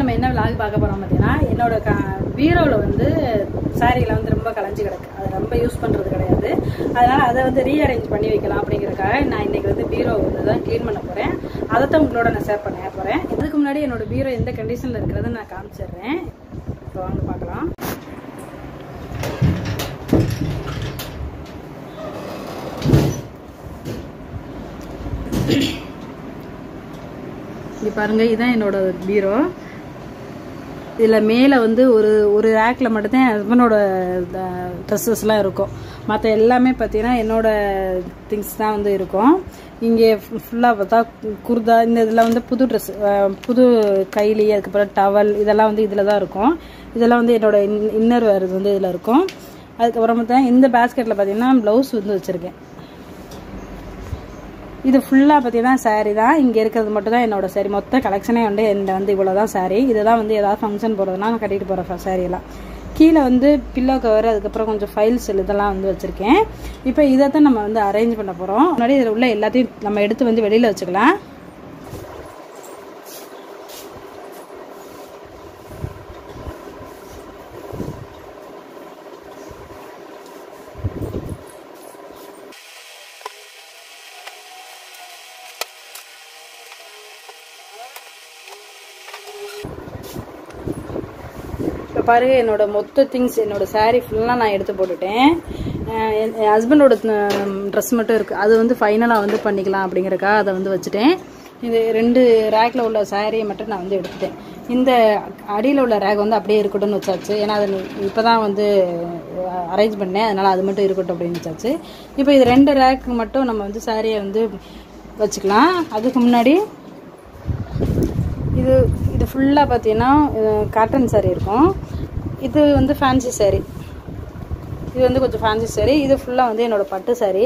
வந்து நம்ம என்ன விளாக் பார்க்க போகிறோம் பார்த்தீங்கன்னா என்னோட க பீரோவில் வந்து சாரியில் வந்து ரொம்ப கலைஞ்சு கிடக்கு. அது ரொம்ப யூஸ் பண்ணுறது கிடையாது. அதனால் அதை வந்து ரீஅரேஞ்ச் பண்ணி வைக்கலாம் அப்படிங்கிறதுக்காக நான் இன்றைக்கி வந்து பீரோ வந்து தான் க்ளீன் பண்ண போகிறேன் அதை தான் உங்களோட நான் ஷேர் பண்ண போகிறேன் இதுக்கு முன்னாடி என்னோட பீரோ எந்த கண்டிஷனில் இருக்கிறது நான் காமிச்சிடுறேன். இப்போ வாங்க பார்க்கலாம். இங்க பாருங்க இதுதான் என்னோட பீரோ. இதில் மேலே வந்து ஒரு ஒரு ரேக்கில் மட்டும்தான் என் ஹஸ்பண்டோட ட்ரெஸ்ஸஸ்லாம் இருக்கும். மற்ற எல்லாமே பார்த்தீங்கன்னா என்னோடய திங்ஸ் தான் வந்து இருக்கும். இங்கே ஃபுல்லாக பார்த்தா குர்தா இந்த இதில் வந்து புது ட்ரெஸ் புது கைலி அதுக்கப்புறம் டவல் இதெல்லாம் வந்து இதில் தான் இருக்கும். இதெல்லாம் வந்து என்னோடய இன் இன்னர் வேறு வந்து இதில் இருக்கும். அதுக்கப்புறம் பார்த்தா இந்த பேஸ்கெட்டில் பார்த்தீங்கன்னா ப்ளவுஸ் வந்து வச்சுருக்கேன். இது ஃபுல்லாக பார்த்தீங்கன்னா சாரீ தான். இங்கே இருக்கிறது மட்டும் தான் என்னோட saree. மொத்த கலெக்ஷனே வந்து என்னை வந்து இவ்வளோ தான் சாரீ இதுதான் வந்து ஏதாவது ஃபங்க்ஷன் போகிறதுனா நான் கட்டிட்டு போகிற saree எல்லாம். கீழே வந்து பில்லோ கவர் அதுக்கப்புறம் கொஞ்சம் ஃபைல்ஸ் இதெல்லாம் வந்து வச்சுருக்கேன். இப்போ இதை தான் நம்ம வந்து அரேஞ்ச் பண்ண போகிறோம் முன்னாடி இதில் உள்ள எல்லாத்தையும் நம்ம எடுத்து வந்து வெளியில் வச்சுக்கலாம். பாருங்க என்னோட மொத்த திங்ஸ் என்னோட சாரீ ஃபுல்லாக நான் எடுத்து போட்டுட்டேன். என் ஹஸ்பண்டோட ட்ரெஸ் மட்டும் இருக்குது அது வந்து ஃபைனலாக வந்து பண்ணிக்கலாம் அப்படிங்கிறக்கா அதை வந்து வச்சுட்டேன். இது ரெண்டு ரேக்கில் உள்ள சாரியை மட்டும் நான் வந்து எடுத்துட்டேன். இந்த அடியில் உள்ள ரேக் வந்து அப்படியே இருக்கட்டும்னு வச்சாச்சு. ஏன்னா அது இப்போ தான் வந்து அரேஞ்ச் பண்ணேன். அதனால் அது மட்டும் இருக்கட்டும் அப்படின்னு வச்சாச்சு. இப்போ இது ரெண்டு ரேக்கு மட்டும் நம்ம வந்து சாரியை வந்து வச்சுக்கலாம். அதுக்கு முன்னாடி இது இது ஃபுல்லாக பார்த்தீங்கன்னா காட்டன் saree இருக்கும். இது வந்து ஃபேன்சி சாரீ இது வந்து கொஞ்சம் ஃபேன்சி சாரீ இது ஃபுல்லாக வந்து என்னோட பட்டு சாரீ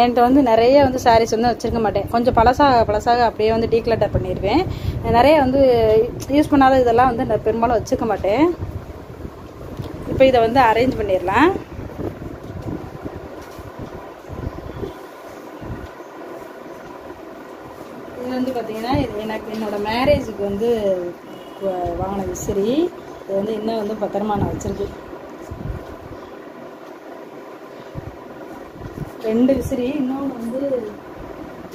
என்கிட்ட வந்து நிறைய வந்து சாரீஸ் வந்து வச்சுருக்க மாட்டேன். கொஞ்சம் பழசாக பழசாக அப்படியே வந்து டீக்ளட்டர் பண்ணிடுவேன் நிறைய வந்து யூஸ் பண்ணாத இதெல்லாம் வந்து நான் பெரும்பாலும் வச்சுக்க மாட்டேன். இப்போ இதை வந்து அரேஞ்ச் பண்ணிடலாம். இது வந்து பார்த்தீங்கன்னா இது எனக்கு என்னோடய மேரேஜுக்கு வந்து வாங்கின விசிறி. இது வந்து இன்னும் வந்து பத்திரமா நான் வச்சிருக்கேன் ரெண்டு விசிறி இன்னொன்று வந்து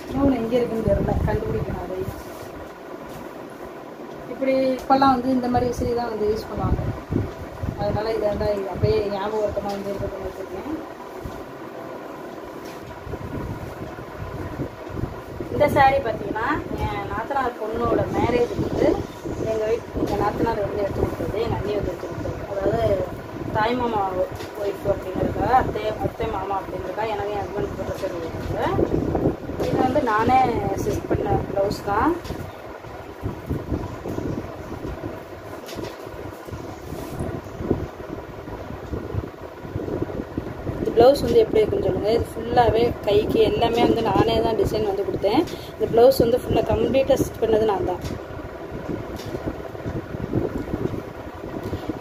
இன்னொன்று எங்கே இருக்குன்னு தெரியல கண்டுபிடிக்கணும் அதை. இப்படி இப்போல்லாம் வந்து இந்த மாதிரி விசிறி தான் வந்து யூஸ் பண்ணுவாங்க. அதனால இதை வந்து அப்படியே ஞாபகத்தமாக வந்து இது வச்சுருக்கேன் இந்த saree பார்த்தீங்கன்னா என் நாத்தனார் பொண்ணோட மேரேஜ் வந்து எங்கள் வீட் எங்கள் நாத்தனார் வந்து எடுத்து கொடுத்தது எங்கள் அண்ணி வந்து அதாவது தாய் மாமா ஒய்ஃப் அப்படிங்கிறதுக்காக அத்தை அத்தை மாமா அப்படிங்கிறதுக்காக எனக்கு என் ஹஸ்பண்ட் ட்ரெஸ் எடுத்து இது வந்து நானே ஸ்டிச் பண்ண ப்ளவுஸ் தான். இந்த ப்ளவுஸ் வந்து எப்படி இருக்குன்னு சொல்லுங்கள் இது ஃபுல்லாகவே கைக்கு எல்லாமே வந்து நானே தான் டிசைன் வந்து கொடுத்தேன். இந்த ப்ளவுஸ் வந்து ஃபுல்லாக கம்ப்ளீட்டாக ஸ்டிச் பண்ணது நான் தான்.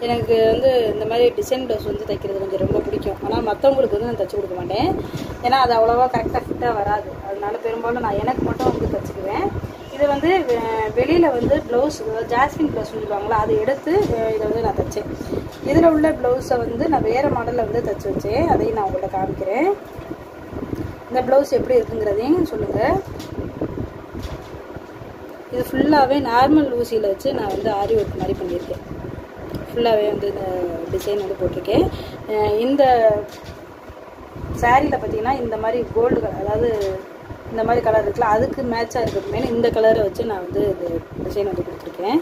எனக்கு வந்து இந்த மாதிரி டிசைன் ப்ளவுஸ் வந்து தைக்கிறது கொஞ்சம் ரொம்ப பிடிக்கும். ஆனால் மற்றவங்களுக்கு வந்து நான் தைச்சி கொடுக்க மாட்டேன். ஏன்னா அது அவ்வளோவா கரெக்டாக ஃபிட்டாக வராது. அதனால பெரும்பாலும் நான் எனக்கு மட்டும் வந்து தைச்சிக்குவேன். இது வந்து வெளியில் வந்து ப்ளவுஸ் ஜாஸ்மின் ப்ளவுஸ் சொல்லுவாங்களா அதை எடுத்து இதை வந்து நான் தைச்சேன். இதில் உள்ள ப்ளவுஸை வந்து நான் வேறு மாடலில் வந்து தைச்சி வச்சேன். அதையும் நான் உங்கள்கிட்ட காமிக்கிறேன். இந்த ப்ளவுஸ் எப்படி இருக்குங்கிறதையும் சொல்லுங்கள் இது ஃபுல்லாகவே நார்மல் ஊசியில் வச்சு நான் வந்து ஆரி ஒர்க் மாதிரி பண்ணியிருக்கேன். ஃபுல்லாகவே வந்து இந்த டிசைன் வந்து போட்டிருக்கேன். இந்த சாரியில் பார்த்தீங்கன்னா இந்த மாதிரி கோல்டு கலர் அதாவது இந்த மாதிரி கலர் இருக்குல்ல அதுக்கு மேட்சாக இருக்கிறதுமே இந்த கலரை வச்சு நான் வந்து இது டிசைன் வந்து கொடுத்துருக்கேன்.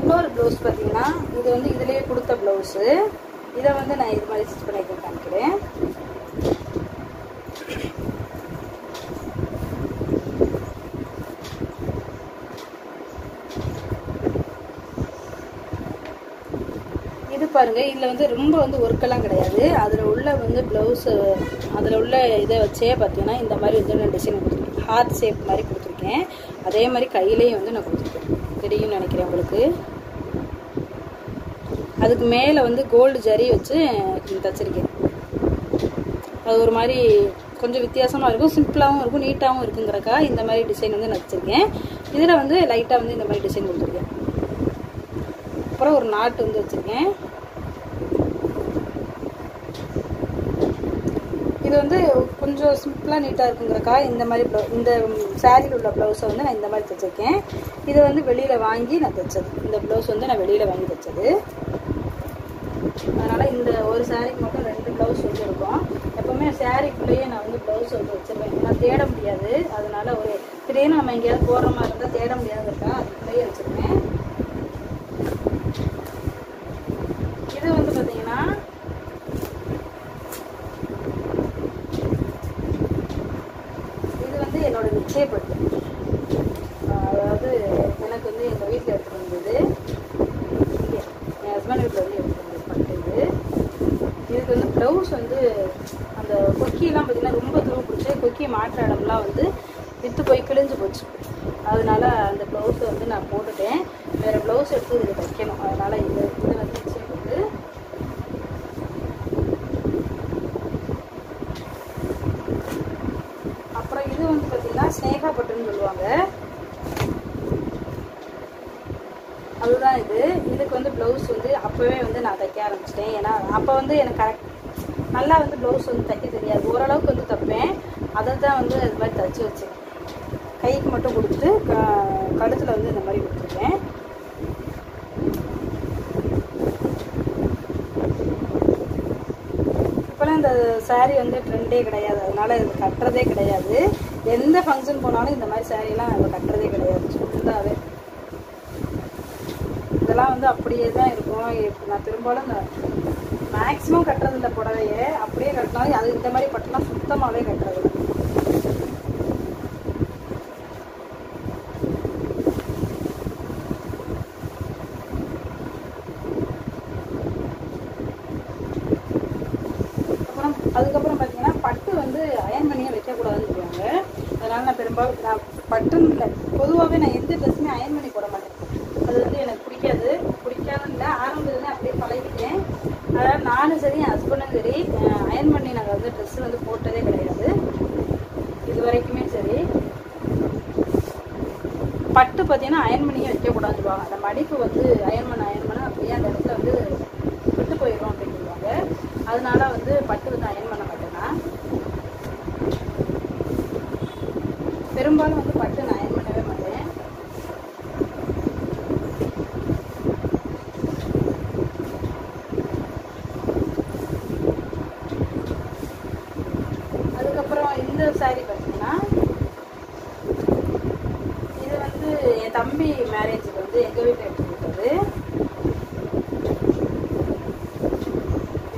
இன்னொரு ப்ளவுஸ் பார்த்தீங்கன்னா இது வந்து இதுலேயே கொடுத்த ப்ளவுஸு இதை வந்து நான் இது மாதிரி ஸ்டிச் பண்ணி காமிக்கிறேன் இது பாருங்க இதுல வந்து ரொம்ப வந்து ஒர்க்கெல்லாம் கிடையாது. அதுல உள்ள வந்து பிளவுஸ் அதுல உள்ள இதை வச்சே பார்த்தீங்கன்னா இந்த மாதிரி வந்து நான் டிசைன் கொடுத்துருக்கேன். ஹார்ட் ஷேப் மாதிரி கொடுத்துருக்கேன். அதே மாதிரி கையிலையும் வந்து நான் கொடுத்துருக்கேன். தெரியும்னு நினைக்கிறேன் உங்களுக்கு. அதுக்கு மேலே வந்து கோல்டு ஜரி வச்சு தச்சிருக்கேன். அது ஒரு மாதிரி கொஞ்சம் வித்தியாசமாக இருக்கும். சிம்பிளாகவும் இருக்கும் நீட்டாகவும் இருக்குங்கிறக்கா இந்த மாதிரி டிசைன் வந்து நான் வச்சுருக்கேன். இதில் வந்து லைட்டாக வந்து இந்த மாதிரி டிசைன் கொடுத்துருக்கேன். அப்புறம் ஒரு நாட்டு வந்து வச்சுருக்கேன். இது வந்து கொஞ்சம் சிம்பிளாக நீட்டாக இருக்குங்கிறக்கா இந்த மாதிரி ப்ளவு இந்த சாரியில் உள்ள ப்ளவுஸை வந்து நான் இந்த மாதிரி தைச்சிருக்கேன். இதை வந்து வெளியில் வாங்கி நான் தைச்சது. இந்த ப்ளவுஸ் வந்து நான் வெளியில் வாங்கி தைச்சது. அதனால் இந்த ஒரு சாரிக்கு மட்டும் ரெண்டு ப்ளவுஸ் வச்சுருக்கோம். எப்போவுமே சாரிக்குள்ளேயே நான் வந்து ப்ளவுஸ் வந்து வச்சுருவேன். நான் தேட முடியாது. அதனால ஒரு திடீர்னு நம்ம எங்கேயாவது போடுற மாதிரி இருந்தால் தேட முடியாதுக்கா அதுக்குள்ளேயே வச்சுருவேன் இது வந்து பார்த்தீங்கன்னா இது வந்து அதாவது எனக்கு வந்து எங்கள் வீட்டில் எடுத்துகிட்டு வந்தது என் ஹஸ்பண்ட் வீட்டில் வந்து எடுத்துகிட்டு வந்தது பட்டு இதுக்கு வந்து ப்ளவுஸ் வந்து அந்த கொக்கியெல்லாம் பார்த்தீங்கன்னா ரொம்ப தூரம் பிடிச்சி கொக்கி மாற்ற இடம்லாம் வந்து விற்று போய் கிழிஞ்சு போச்சு. அதனால அந்த ப்ளவுஸை வந்து நான் போட்டுட்டேன். வேறு ப்ளவுஸ் எடுத்து இதுக்கு தைக்கணும். அதனால் இது இது வந்து நிச்சயப்பட்டு அப்புறம் இது வந்து பார்த்தீங்கன்னா ஸ்னேகா பட்டுன்னு சொல்லுவாங்க அதுதான் இது இதுக்கு வந்து ப்ளவுஸ் வந்து அப்போவே வந்து நான் தைக்க ஆரம்பிச்சிட்டேன் ஏன்னா அப்போ வந்து எனக்கு கரெக்ட் நல்லா வந்து ப்ளவுஸ் வந்து தைக்க தெரியாது. ஓரளவுக்கு வந்து தைப்பேன். அதை தான் வந்து அது மாதிரி தைச்சி வச்சேன் கைக்கு மட்டும் கொடுத்து க- கழுத்தில் வந்து இந்த மாதிரி கொடுத்துருக்கேன். இப்போலாம் இந்த saree வந்து ட்ரெண்டே கிடையாது. அதனால இது கட்டுறதே கிடையாது. எந்த ஃபங்க்ஷன் போனாலும் இந்த மாதிரி சாரீலாம் நம்ம கட்டுறதே கிடையாது ஃபுல்லாகவே அதெல்லாம் வந்து அப்படியே தான் இருக்கும். நான் பெரும்பாலும் இந்த மேக்ஸிமம் கட்டுறது இல்லை புடவையே அப்படியே கட்டினாலும் அது இந்த மாதிரி பட்டுலாம் சுத்தமாகவே கட்டுறது. அப்புறம் அதுக்கப்புறம் பார்த்தீங்கன்னா பட்டு வந்து அயன் பண்ணியே வைக்கக்கூடாதுன்னு சொல்லுவாங்க. அதனால நான் பெரும்பாலும் நான் பட்டுன்னு இல்லை பொதுவாகவே நான் எந்த ட்ரெஸ்ஸுமே அயன் பண்ணி போட மாட்டேன் அது வந்து எனக்கு பிடிக்காது பிடிக்காதுன்னு இல்லை ஆரம்பத்துலேருந்து அப்படியே பழகிட்டேன் அதனால் நானும் சரி என் ஹஸ்பண்டும் சரி அயன் பண்ணி நாங்கள் வந்து ட்ரெஸ் வந்து போட்டதே கிடையாது இது வரைக்குமே சரி பட்டு பார்த்தீங்கன்னா அயன் பண்ணியே வைக்கக்கூடாதுன்னு சொல்லுவாங்க அந்த மடிப்பு வந்து அயன் பண்ண அயன் பண்ண அப்படியே அந்த இடத்துல வந்து விட்டு போயிடும் அப்படின்னு சொல்லுவாங்க அதனால வந்து பட்டு வந்து அயன் பண்ண மாட்டேன் நான் பெரும்பாலும் வந்து பட்டு நான் அயன் பண்ணவே மாட்டேன் அதுக்கப்புறம் இந்த பார்த்தீங்கன்னா இது வந்து என் தம்பி மேரேஜுக்கு வந்து எங்கள் வீட்டில் எடுத்து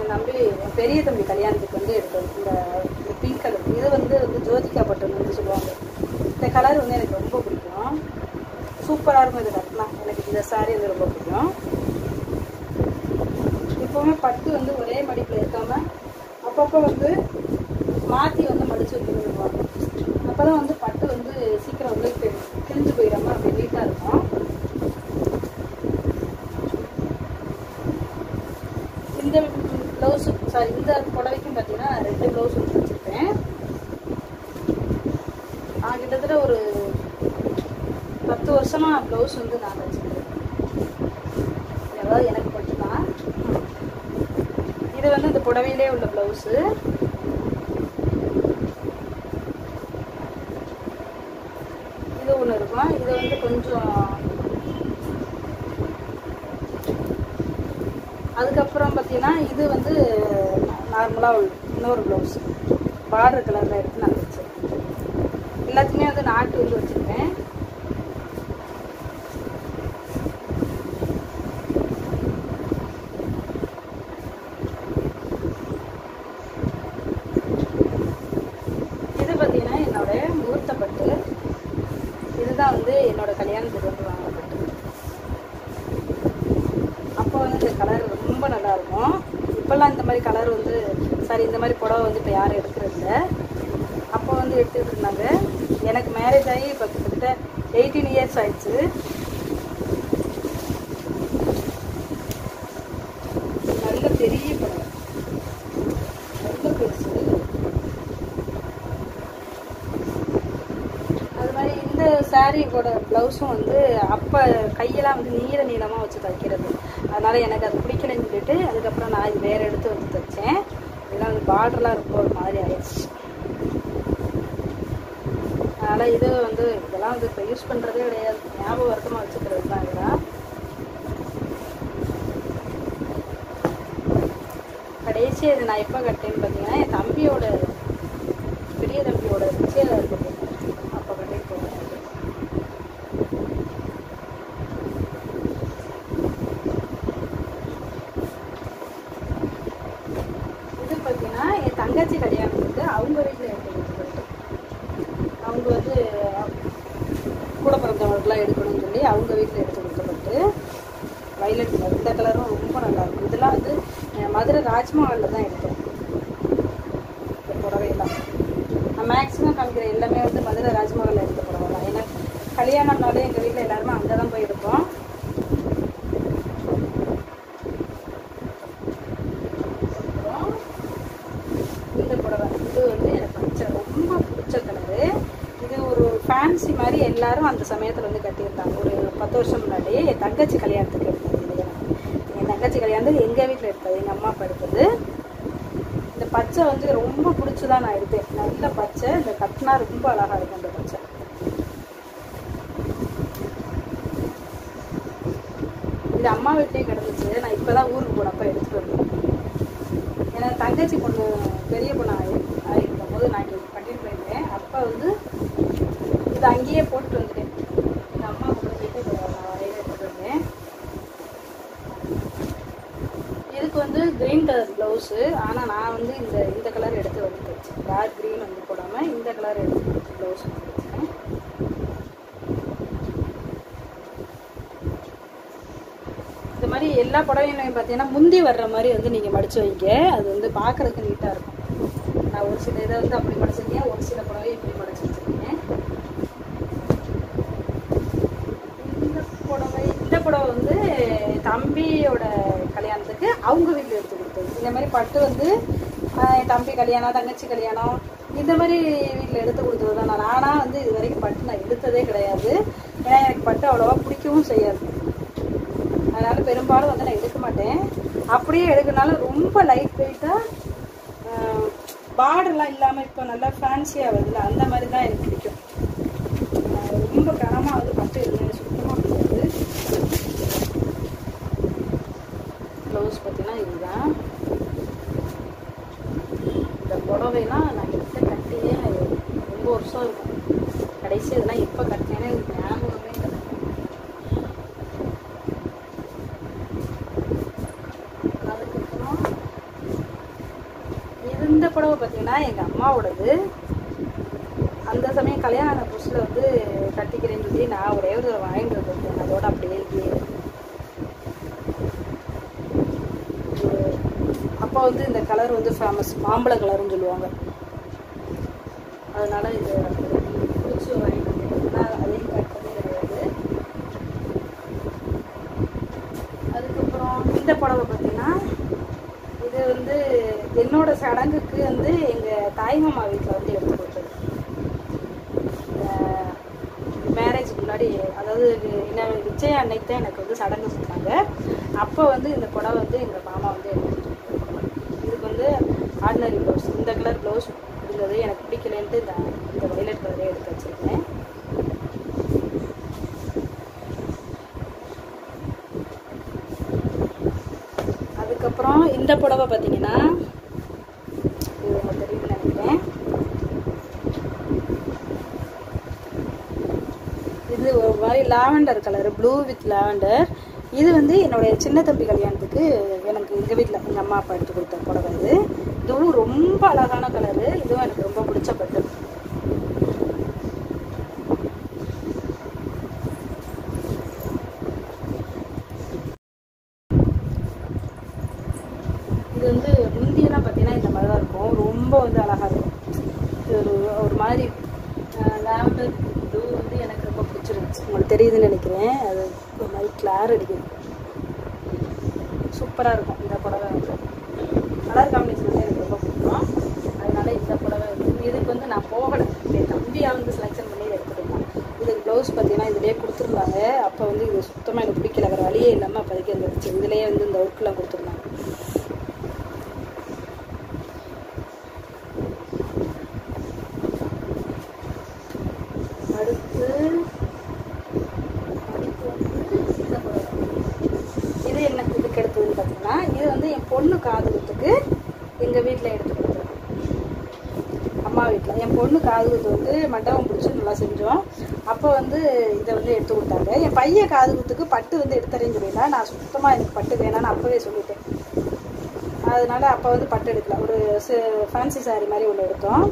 என் தம்பி என் பெரிய தம்பி கல்யாணத்துக்கு வந்து எடுத்தது இந்த பிங்க் கலர் இது வந்து வந்து ஜோதிகா பட்டன் வந்து சொல்லுவாங்க. இந்த கலர் வந்து எனக்கு ரொம்ப பிடிக்கும். சூப்பராக இருக்கும் இது கட்டினா எனக்கு இந்த சாரீ வந்து ரொம்ப பிடிக்கும். எப்போவுமே பட்டு வந்து ஒரே மடிப்பில் இருக்காமல் அப்பப்போ வந்து மாற்றி வந்து மடிச்சு வைக்கணும்வாங்க அப்போ தான் வந்து பட்டு வந்து சீக்கிரம் வந்து தெரிஞ்சு கிழிஞ்சு போயிடாம அப்படி நீட்டாக இருக்கும். இந்த ப்ளவுஸு சாரி இந்த புடவைக்கும் பார்த்தீங்கன்னா ரெண்டு ப்ளவுஸ் வந்து வச்சுருப்பேன் நான் கிட்டத்தட்ட ஒரு பத்து வருஷமாக ப்ளவுஸ் வந்து நான் வச்சுருக்கேன். அதாவது எனக்கு மட்டும்தான் இது வந்து இந்த புடவையிலே உள்ள ப்ளவுஸு இது ஒன்று இருக்கும் இது வந்து கொஞ்சம் அதுக்கப்புறம் பார்த்தீங்கன்னா இது வந்து நார்மலாக இன்னொரு ப்ளவுஸ் பார்டர் கலரில் எடுத்து நான் வச்சேன். எல்லாத்துக்குமே வந்து நாட்டு வந்து வச்சுருக்கேன் இது பார்த்தீங்கன்னா என்னோட முகூர்த்த பட்டு இதுதான் வந்து என்னோட கல்யாணத்துக்கு வந்து வாங்கப்பட்டு அப்போ வந்து இந்த கலர் ரொம்ப நல்லா இருக்கும் இப்போல்லாம் இந்த மாதிரி கலர் வந்து சாரி இந்த மாதிரி புடவை வந்து இப்போ யாரும் எடுக்கிறது இல்ல அப்போ வந்து எடுத்துக்கிட்டு இருந்தாங்க எனக்கு மேரேஜ் ஆகி இப்போ கிட்டத்தட்ட எயிட்டீன் இயர்ஸ் ஆயிடுச்சு நல்ல பெரிய புடவை ரொம்ப பெருசு சாரீயோட ப்ளவுஸும் வந்து அப்போ கையெல்லாம் வந்து நீல நீளமாக வச்சு தைக்கிறது அதனால் எனக்கு அது பிடிக்கலன்னு சொல்லிட்டு அதுக்கப்புறம் நான் இது வேறு எடுத்து வந்து தைச்சேன். இதெல்லாம் வந்து பார்டர்லாம் ரொம்ப ஒரு மாதிரி ஆயிடுச்சு. அதனால் இது வந்து இதெல்லாம் வந்து இப்போ யூஸ் பண்ணுறதே கிடையாது. ஞாபகம் வருத்தமாக வச்சுக்கிறது தான் இதெல்லாம். கடைசி இது நான் எப்போ கட்டேன்னு பார்த்தீங்கன்னா என் தம்பியோட பெரிய தம்பியோட நிச்சயதார்த்தம் இருக்குது கட்டிட்டு போனேன் அது. இது பார்த்தீங்கன்னா என் தங்கச்சி கல்யாணத்துக்கு அவங்க வீட்டில் எடுத்து கொடுத்துட்டு அவங்க வந்து கூட பிறந்தவங்களுக்குலாம் எடுக்கணும்னு சொல்லி அவங்க வீட்டில் எடுத்து கொடுக்கப்பட்டு வயலட் கலர் இந்த கலரும் ரொம்ப நல்லா இருக்கும் இதெல்லாம் வந்து அஹ், மதுரை ராஜ்மஹாலில் தான் எடுத்தோம் இந்த புடவையெல்லாம் நான் மேக்ஸிமம் காமிக்கிற எல்லாமே வந்து மதுரை ராஜ்மஹாலில் எடுத்த புடவை தான் ஏன்னா கல்யாணம்னாலே எங்கள் வீட்டில் எல்லாருமே அங்கே தான் போய் எடுப்போம் அப்புறம் இந்த புடவை இது வந்து எனக்கு பிடிச்ச ரொம்ப பிடிச்ச கலரு இது ஒரு ஃபேன்சி மாதிரி எல்லாரும் அந்த சமயத்தில் வந்து கட்டியிருந்தாங்க ஒரு பத்து வருஷம் முன்னாடி என் தங்கச்சி கல்யாணத்துக்கு எடுத்தது இது எனக்கு. என் தங்கச்சி கல்யாணத்துக்கு எங்கள் வீட்டில் எடுத்தது பருப்புது. எடுத்தது இந்த பச்சை வந்து ரொம்ப பிடிச்சி தான் நான் எடுத்தேன். நல்ல பச்சை. இந்த கட்டினா ரொம்ப அழகா இருக்கும் இந்த பச்சை. இது அம்மா வீட்லயே கிடந்துச்சு. நான் இப்பதான் ஊருக்கு போனப்போ எடுத்துட்டு வந்தேன். ஏன்னா தங்கச்சி பொண்ணு பெரிய பொண்ணு ஆகி ஆகிருக்கும் போது நான் இங்கே கட்டிட்டு போயிருந்தேன். அப்போ வந்து இது அங்கேயே போட்டு வந்துட்டேன் எங்கள் அம்மா கூட போயிட்டு இதை நான் வரையில எடுத்துட்டு வந்தேன் இதுக்கு வந்து கிரீன் கலர் ப்ளவுஸு ஆனால் நான் வந்து இந்த இந்த கலர் எடுத்து வந்து தைச்சேன் டார்க் க்ரீன் வந்து போடாமல் இந்த கலர் எடுத்து ப்ளவுஸ் வந்து தைச்சேன் இந்த மாதிரி எல்லா புடவையும் பார்த்தீங்கன்னா முந்தி வர்ற மாதிரி வந்து நீங்கள் மடித்து வைங்க. அது வந்து பார்க்கறதுக்கு நீட்டாக இருக்கும். நான் ஒரு சில இதை வந்து அப்படி மடிச்சிருக்கேன். ஒரு சில புடவை இப்படி மடிச்சு வச்சுருக்கேன். இந்த புடவை இந்த புடவை வந்து தம்பியோட கல்யாணத்துக்கு அவங்க வீட்டில் எடுத்துக்கணும் இந்த மாதிரி பட்டு வந்து என் தம்பி கல்யாணம் தங்கச்சி கல்யாணம் இந்த மாதிரி வீட்டில் எடுத்து கொடுத்தது தான் நான். நானாக வந்து இது வரைக்கும் பட்டு நான் எடுத்ததே கிடையாது. ஏன்னா எனக்கு பட்டு அவ்வளோவா பிடிக்கவும் செய்யாது. அதனால் பெரும்பாலும் வந்து நான் எடுக்க மாட்டேன். அப்படியே எடுக்கனாலும் ரொம்ப லைட் வெயிட்டாக பார்டர்லாம் இல்லாமல் இப்போ நல்லா ஃபேன்சியாக வருதுல்ல அந்த மாதிரி தான் எனக்கு பிடிக்கும். ரொம்ப கனமாக வந்து பட்டு இருந்தேன் சுத்தமாக பிடிக்காது ப்ளவுஸ் பார்த்தீங்கன்னா இதுதான் இந்த புடவைலாம் நான் கிட்ட கட்டியே ரொம்ப வருஷம் இருக்கும் கடைசி இதெல்லாம் எப்போ கட்டினேன்னு எனக்கு ஞாபகமே இல்லை. அதுக்கப்புறம் இந்த புடவை பார்த்தீங்கன்னா எங்கள் அம்மாவோடது அந்த சமயம் கல்யாணம் ஆன புதுசில் வந்து கட்டிக்கிறேன்னு சொல்லி நான் ஒரே ஒரு தடவை வாங்கிட்டு வந்திருக்கேன் அதோட அப்படியே இருக்கே அப்போ வந்து இந்த கலர் ஃபேமஸ் மாம்பழ கலர்னு சொல்லுவாங்க. அதனால இது பிடிச்சி வாங்கிட்டு கிடையாது அதுக்கப்புறம் இந்த புடவை பார்த்தீங்கன்னா இது வந்து என்னோட சடங்குக்கு வந்து எங்கள் தாய்மாமா வீட்டில் வந்து எடுத்து கொடுத்தது. மேரேஜ் முன்னாடி அதாவது என்ன நிச்சயம் அன்னைக்கு தான் எனக்கு வந்து சடங்கு சொன்னாங்க அப்போ வந்து இந்த புடவை வந்து எங்கள் மாமா வந்து எடுத்து ஆர்டினரி ப்ளவுஸ் இந்த கலர் ப்ளவுஸ் இருந்தது எனக்கு பிடிக்கலன்ட்டு இந்த இந்த வயலட் கலரே எடுத்து வச்சிருக்கேன். அதுக்கப்புறம் இந்த புடவை பார்த்தீங்கன்னா இது உங்களுக்கு தெரியும்னு நினைக்கிறேன். இது ஒரு மாதிரி lavender colour blue with lavender இது வந்து என்னுடைய சின்ன தம்பி கல்யாணத்துக்கு எனக்கு எங்கள் வீட்டில் எங்கள் அம்மா அப்பா எடுத்து கொடுத்த புடவை இது. இதுவும் ரொம்ப அழகான கலரு இதுவும் எனக்கு ரொம்ப பிடிச்ச பட்டு இது வந்து முந்தியெல்லாம் பார்த்தீங்கன்னா இந்த மாதிரி தான் இருக்கும். ரொம்ப வந்து அழகாக இருக்கும். இது ஒரு ஒரு மாதிரி லாவெண்டர் ப்ளூ வந்து எனக்கு ரொம்ப பிடிச்சிருந்துச்சு. உங்களுக்கு தெரியுதுன்னு நினைக்கிறேன். அது ஒரு மாதிரி கிளார் அடிக்குது. சூப்பராக இருக்கும். இந்த புடவை வந்து. கலர் காம்பினேஷன் வந்து எனக்கு ரொம்ப பிடிக்கும். அதனால இந்த புடவை இதுக்கு வந்து நான் போகலை. என் தம்பியாக வந்து செலெக்ஷன் பண்ணி எடுத்துருந்தேன் இதுக்கு ப்ளவுஸ் பார்த்தீங்கன்னா இதுலேயே கொடுத்துருந்தாங்க. அப்போ வந்து இது சுத்தமாக எனக்கு பிடிக்கல. வேறு வழியே இல்லாமல் அப்போதைக்கு இருந்துச்சு இதுலேயே வந்து இந்த ஒர்க்கெலாம் கொடுத்துருந்தாங்க அடுத்து அடுத்து வந்து இந்த புடவை. இது என்ன இதுக்கு எடுத்ததுன்னு பார்த்தீங்கன்னா இது வந்து என் பொண்ணு காதுகுத்துக்கு எங்கள் வீட்டில் எடுத்து கொடுத்தேன் அம்மா வீட்டில் என் பொண்ணு காதுகுத்து வந்து மண்டபம் பிடிச்சி நல்லா செஞ்சோம் அப்போ வந்து இதை வந்து எடுத்து பையன் காது குத்துக்கு காதுகுத்துக்கு பட்டு வந்து எடுத்துறேன்னு சொல்லிடல நான் சுத்தமாக எனக்கு பட்டு வேணாம்னு அப்போவே சொல்லிட்டேன். அதனால அப்போ வந்து பட்டு எடுக்கல. ஒரு ஃபேன்சி சாரீ மாதிரி ஒன்று எடுத்தோம்.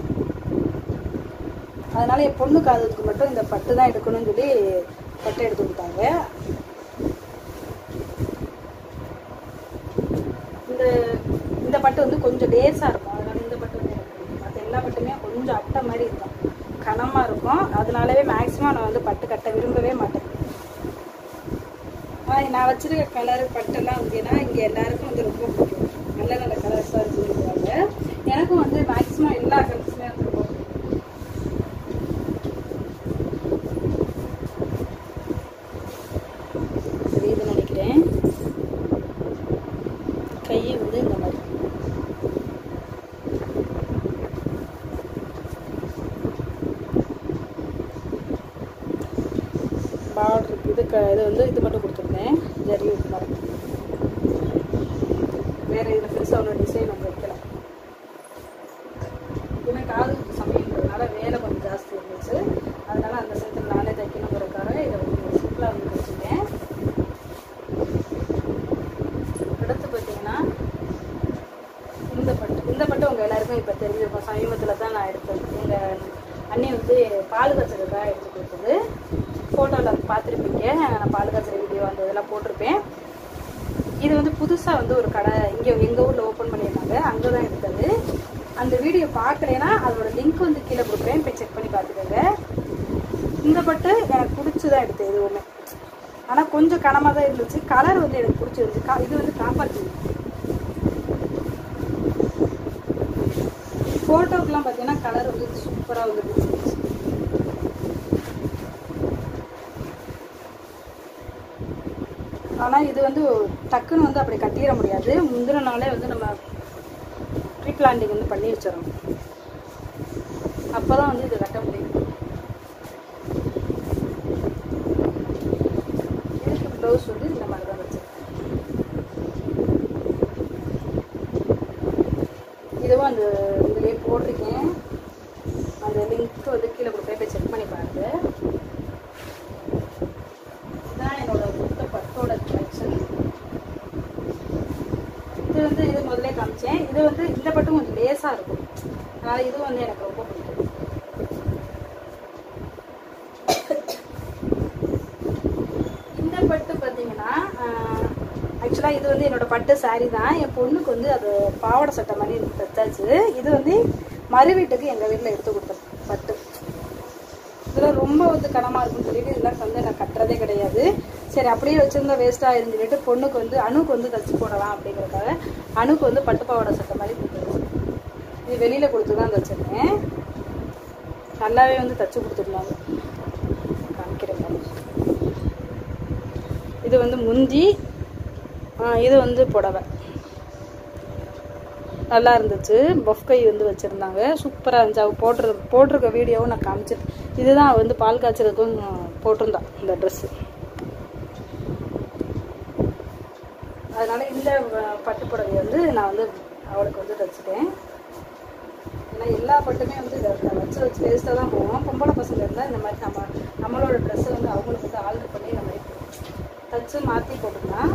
அதனால என் பொண்ணு காதுக்கு மட்டும் இந்த பட்டு தான் எடுக்கணும்னு சொல்லி பட்டு எடுத்து கொடுத்தாங்க. இந்த இந்த பட்டு வந்து கொஞ்சம் லேஸாக இருக்கும். அதனால இந்த பட்டு வந்து மற்ற எல்லா பட்டுமே கொஞ்சம் அட்டை மாதிரி இருக்கும். கனமாக இருக்கும். அதனாலவே மேக்ஸிமம் நான் வந்து பட்டு கட்ட விரும்பவே மாட்டேன். நான் வச்சிருக்க கலரு பட்டெல்லாம் அப்படின்னா இங்கே எல்லாருக்கும் வந்து ரொம்ப பிடிக்கும். நல்ல நல்ல கலர்ஸாக இருக்குன்னு எனக்கும் வந்து மேக்ஸிமம் எல்லா கலர்ஸ் வந்து ரொம்ப பிடிக்கும் தெரியுதுன்னு நினைக்கிறேன் கை வந்து இந்த மாதிரி பார்டர் இது க இது வந்து இது மட்டும் கொடுத்துருந்தேன் ஜரி மாதிரி வேற இதில் பெருசாக ஒன்று டிசைன் வந்து வைக்கல ஏன்னா காது சமைக்கிறதுனால வேலை கொஞ்சம் ஜாஸ்தி இருந்துச்சு அதனால அந்த சமயத்தில் நானே தைக்கணுங்கிறதுக்காக இதை வந்து சிம்பிளாக வந்து வச்சுருக்கேன் அடுத்து பார்த்தீங்கன்னா இந்த பட்டு இந்த பட்டு உங்கள் எல்லாருக்கும் இப்போ தெரிஞ்சிருக்கும் சமீபத்தில் தான் நான் எடுத்தது எங்கள் அண்ணி வந்து பால் காய்ச்சலுக்காக எடுத்து கொடுத்தது ஃபோட்டோவில் பார்த்துருப்பீங்க. நான் பால் காய்ச்சல் வீடியோ அந்த இதெல்லாம் போட்டிருப்பேன். இது வந்து புதுசாக வந்து ஒரு கடை இங்கே எங்கள் ஊரில் ஓப்பன் பண்ணியிருந்தாங்க. அங்கே தான் எடுத்தது. அந்த வீடியோ பார்க்கலைன்னா அதோட லிங்க் வந்து கீழே கொடுக்குறேன். போய் செக் பண்ணி பார்த்துக்கோங்க. இந்த பட்டு எனக்கு பிடிச்சி தான் எடுத்தேன் எதுவுமே. ஆனால் கொஞ்சம் கனமாக தான் இருந்துச்சு. கலர் வந்து எனக்கு பிடிச்சிருந்துச்சு. இது வந்து காப்பாற்று ஃபோட்டோக்கெலாம் பார்த்தீங்கன்னா கலர் வந்து சூப்பராக வந்து இருந்துச்சு ஆனால் இது வந்து டக்குன்னு வந்து அப்படி கட்டிட முடியாது. முந்தின நாளே வந்து நம்ம ட்ரீ பிளான்டிங் வந்து பண்ணி வச்சிடணும் அப்போ தான் வந்து இது கட்ட முடியும். இதுக்கு ப்ளவுஸ் வந்து இந்த மாதிரி தான் வச்சிருக்கேன். இதுவும் அந்த அப்படியே போட்டிருக்கேன். அந்த லிங்க் வந்து கீழே கொடுப்பேன் போய் செக் பண்ணி பாருங்க. இதுதான் என்னோட மொத்த பட்டோட கலெக்ஷன் இது வந்து இது முதல்ல காமிச்சேன். இது வந்து இந்த பட்டும் கொஞ்சம் லேசாக இருக்கும். அதனால் இது வந்து எனக்கு ரொம்ப பிடிக்கும். இந்த பட்டு பார்த்தீங்கன்னா ஆக்சுவலாக இது வந்து என்னோட பட்டு saree தான். என் பொண்ணுக்கு வந்து அது பாவாடை சட்டை மாதிரி தைச்சாச்சு. இது வந்து மறு வீட்டுக்கு எங்கள் வீட்டில் எடுத்து கொடுத்த பட்டு. இதெல்லாம் ரொம்ப வந்து கனமாக இருக்குன்னு சொல்லிட்டு இதெல்லாம் வந்து நான் கட்டுறதே கிடையாது. சரி அப்படியே வச்சுருந்தா வேஸ்ட்டாக இருந்துட்டு சொல்லிட்டு பொண்ணுக்கு வந்து அணுக்கு வந்து தச்சு போடலாம் அப்படிங்கிறதுக்காக அணுக்கு வந்து பட்டு பாவாடை சட்டை மாதிரி கொடுத்துருச்சு. இது வெளியில் கொடுத்து தான் தச்சிருந்தேன். நல்லாவே வந்து தச்சு கொடுத்துருந்தாங்க காமிக்கிறேன். இது வந்து முந்தி இது வந்து புடவை. நல்லா இருந்துச்சு. பஃப் கை வந்து வச்சுருந்தாங்க. சூப்பராக இருந்துச்சு. அவள் போட்டிரு போட்டிருக்க வீடியோவும் நான் காமிச்சிருக்கேன் இதுதான் வந்து பால் காய்ச்சலுக்கும் போட்டிருந்தான் இந்த ட்ரெஸ்ஸு அதனால் இந்த பட்டு புடவை வந்து நான் வந்து அவளுக்கு வந்து தைச்சிட்டேன். ஏன்னா எல்லா பட்டுமே வந்து இதை வச்சு வச்சு வேஸ்ட்டாக தான் போவோம் பொம்பளை பசங்க இருந்தால் இந்த மாதிரி நம்ம நம்மளோட ட்ரெஸ்ஸை வந்து அவங்களுக்கு வந்து ஆல்ட்ரு பண்ணி இந்த மாதிரி தச்சு மாற்றி போட்டுக்கலாம்.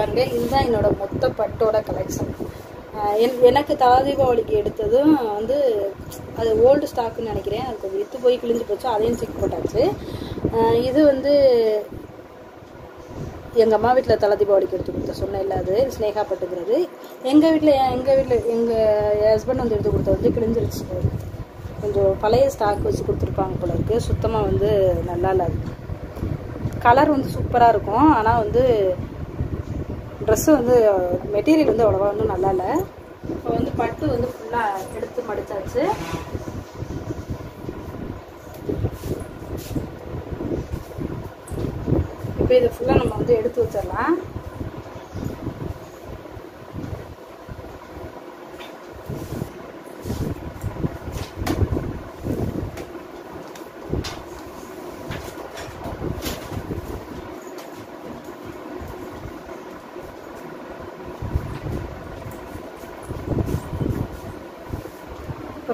இங்க பாருங்க இதுதான் என்னோட மொத்த பட்டோட கலெக்ஷன் எனக்கு தா தீபாவளிக்கு எடுத்ததும் வந்து அது ஓல்டு ஸ்டாக்குன்னு நினைக்கிறேன். அது கொஞ்சம் விற்று போய் கிழிஞ்சு போச்சு அதையும் சிக் போட்டாச்சு. இது வந்து எங்கள் அம்மா வீட்டில் தலை தீபாவளிக்கு எடுத்து கொடுத்த சொன்னேன் இல்லை அது ஸ்னேகா பட்டுக்கிறது எங்கள் வீட்டில் எங்கள் வீட்டில் எங்கள் ஹஸ்பண்ட் வந்து எடுத்து கொடுத்த வந்து கிழிஞ்சிருச்சு. கொஞ்சம் பழைய ஸ்டாக் வச்சு கொடுத்துருப்பாங்க போல இருக்கு. சுத்தமாக வந்து நல்லா இல்லை கலர் வந்து சூப்பராக இருக்கும். ஆனால் வந்து ட்ரெஸ்ஸு வந்து மெட்டீரியல் வந்து அவ்வளோவா ஒன்றும் நல்லா இல்லை. இப்போ வந்து பட்டு வந்து ஃபுல்லாக எடுத்து மடிச்சாச்சு. இப்போ இதை ஃபுல்லாக நம்ம வந்து எடுத்து வச்சிடலாம்.